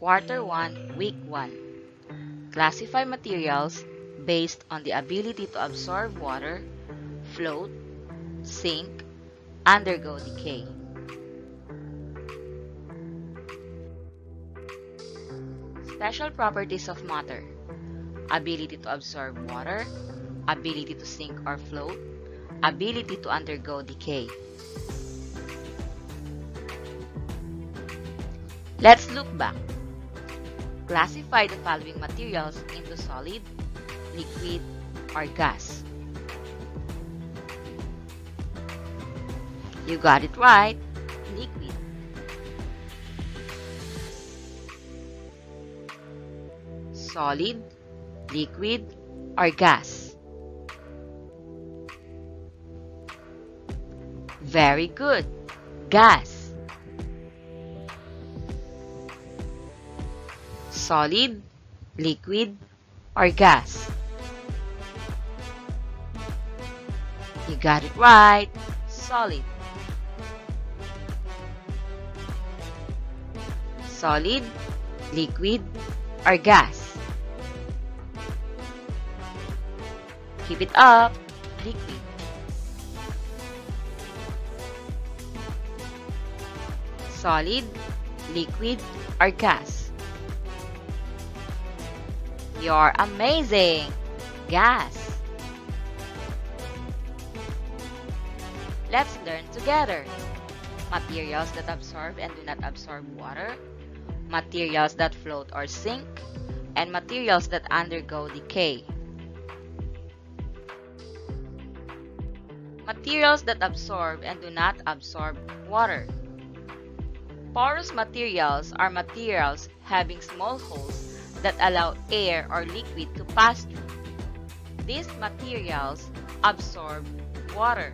Quarter 1, Week 1. Classify materials based on the ability to absorb water, float, sink, undergo decay. Special properties of matter. Ability to absorb water, ability to sink or float, ability to undergo decay. Let's look back. Classify the following materials into solid, liquid, or gas. You got it right, liquid. Solid, liquid, or gas. Very good, gas. Solid, liquid, or gas. You got it right, solid. Solid, liquid, or gas. Keep it up, liquid. Solid, liquid, or gas. You're amazing! Gas. Let's learn together. Materials that absorb and do not absorb water, materials that float or sink, and materials that undergo decay. Materials that absorb and do not absorb water. Porous materials are materials having small holes that allow air or liquid to pass through. These materials absorb water.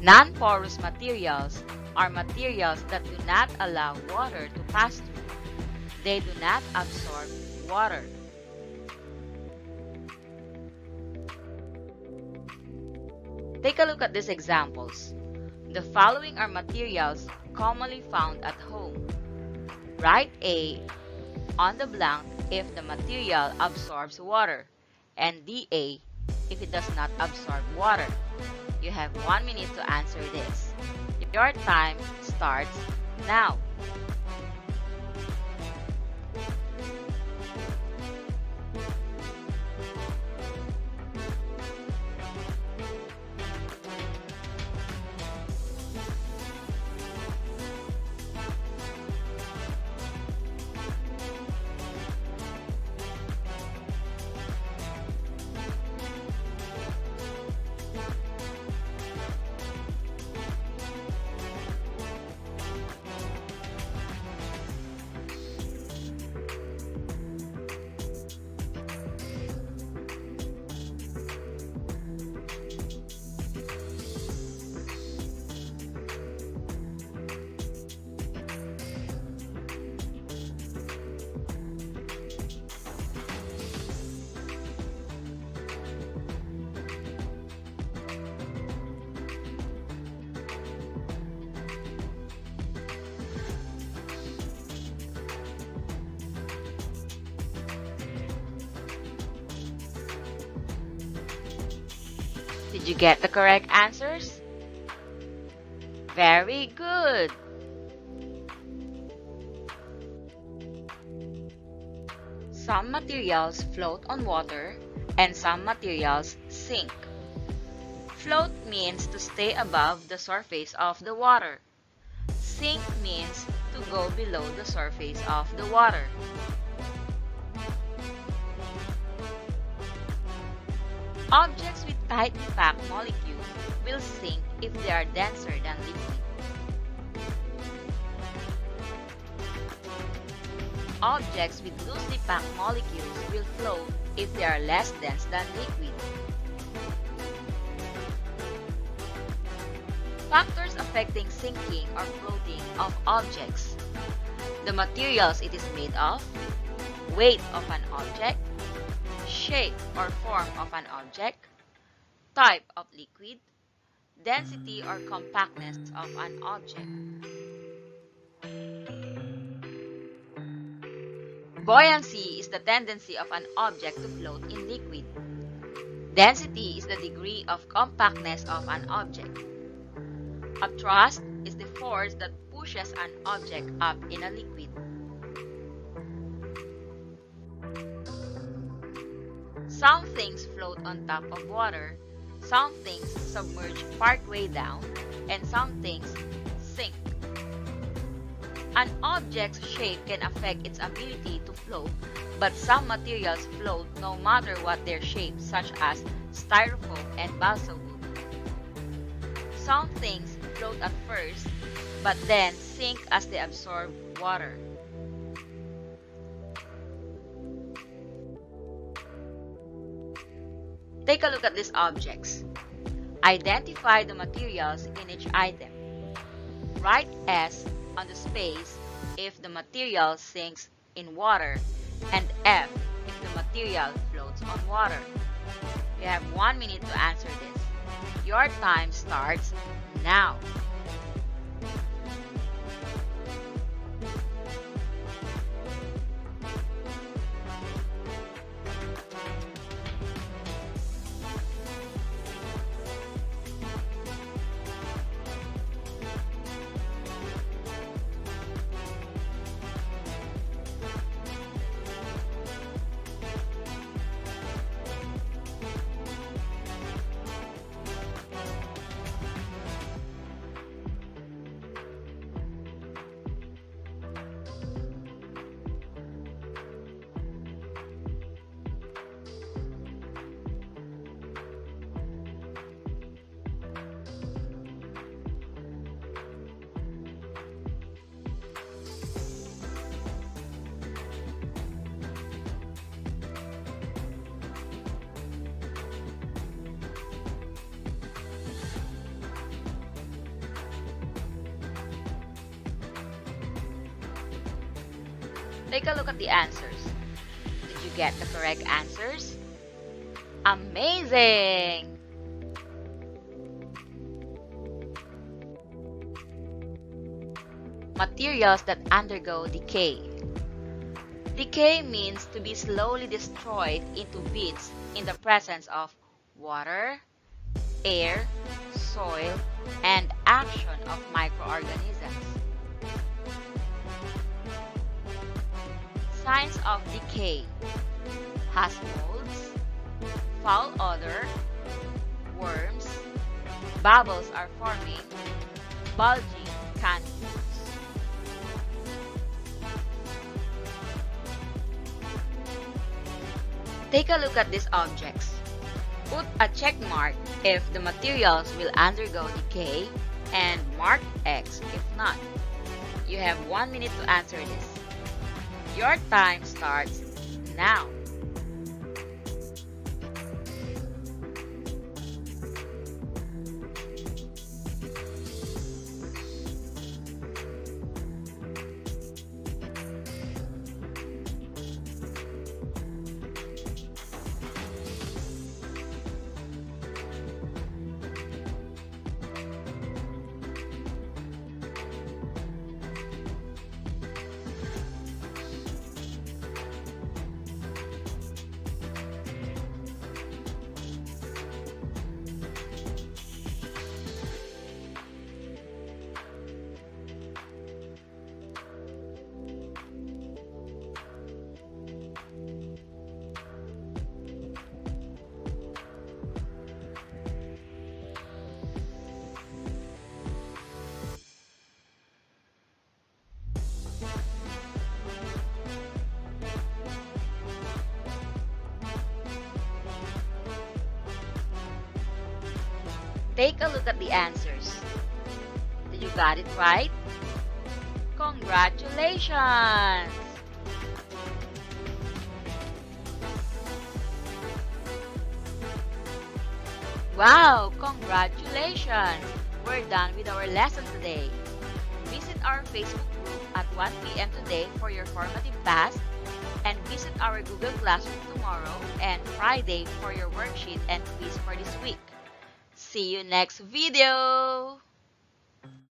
Non-porous materials are materials that do not allow water to pass through. They do not absorb water. Take a look at these examples. The following are materials commonly found at home. Write A on the blank if the material absorbs water and DA if it does not absorb water. You have one minute to answer this. Your time starts now. Did you get the correct answers? Very good! Some materials float on water and some materials sink. Float means to stay above the surface of the water. Sink means to go below the surface of the water. Objects with tightly packed molecules will sink if they are denser than liquid. Objects with loosely packed molecules will float if they are less dense than liquid. Factors affecting sinking or floating of objects. The materials it is made of, weight of an object, shape or form of an object, type of liquid, density or compactness of an object. Buoyancy is the tendency of an object to float in liquid. Density is the degree of compactness of an object. Upthrust is the force that pushes an object up in a liquid. Some things float on top of water, some things submerge partway down, and some things sink. An object's shape can affect its ability to float, but some materials float no matter what their shape, such as styrofoam and balsa wood. Some things float at first, but then sink as they absorb water. Take a look at these objects. Identify the materials in each item. Write S on the space if the material sinks in water and F if the material floats on water. You have one minute to answer this. Your time starts now. Take a look at the answers. Did you get the correct answers? Amazing! Materials that undergo decay. Decay means to be slowly destroyed into bits in the presence of water, air, soil, and action of microorganisms. Signs of decay has molds, foul odor, worms, bubbles are forming, bulging canned Take a look at these objects. Put a check mark if the materials will undergo decay and mark X if not. You have one minute to answer this. Your time starts now. Take a look at the answers. Did you got it right? Congratulations! Wow! Congratulations! We're done with our lesson today. Visit our Facebook group at 1 p.m. today for your formative task and visit our Google Classroom tomorrow and Friday for your worksheet and quiz for this week. See you next video!